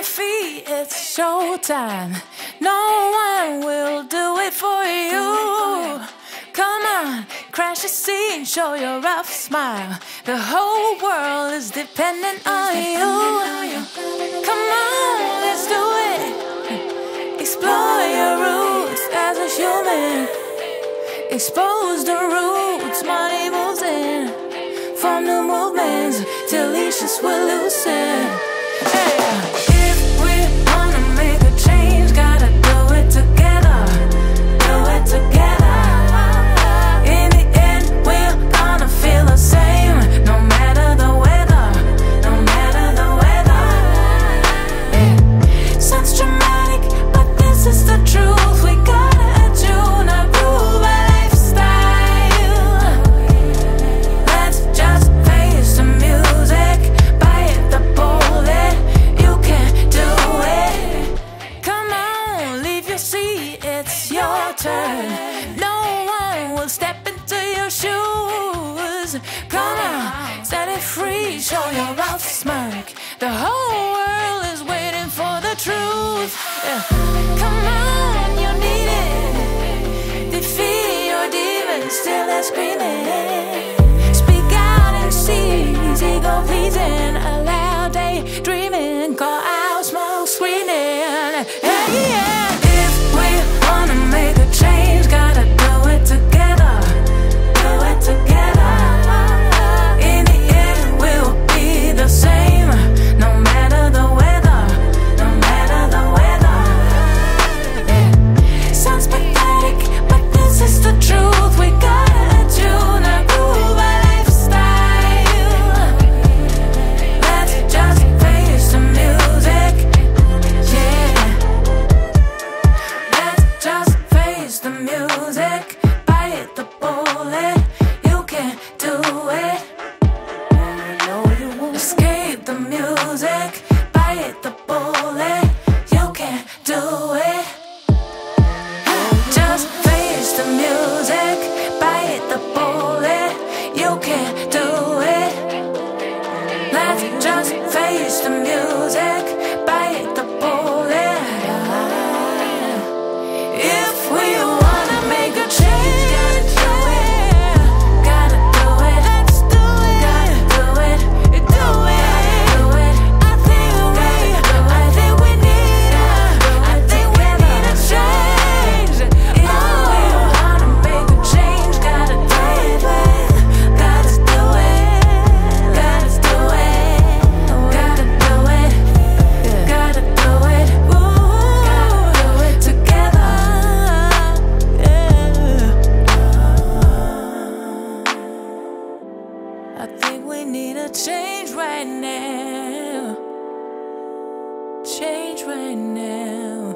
your feet, it's showtime. No one will do it for you. Come on, crash the scene, show your rough smile. The whole world is dependent on you. Come on, let's do it. Explore your roots as a human. Expose the roots, money moves in. From new movements till leashes will loosen. Shoes. Come on, set it free, show your rough smirk. The whole world is waiting for the truth. Yeah. Come on, you need it. Defeat your demons till they're screaming. Speak out and seize ego pleasing, allow daydreaming, call out smoke screening. Hey, yeah. Music, bite the bullet. You can't do it. Escape the music, bite the bullet. You can't do it. Just face the music, bite the bullet. You can't do it. Let's just face the music, really need a change right now. Change right now.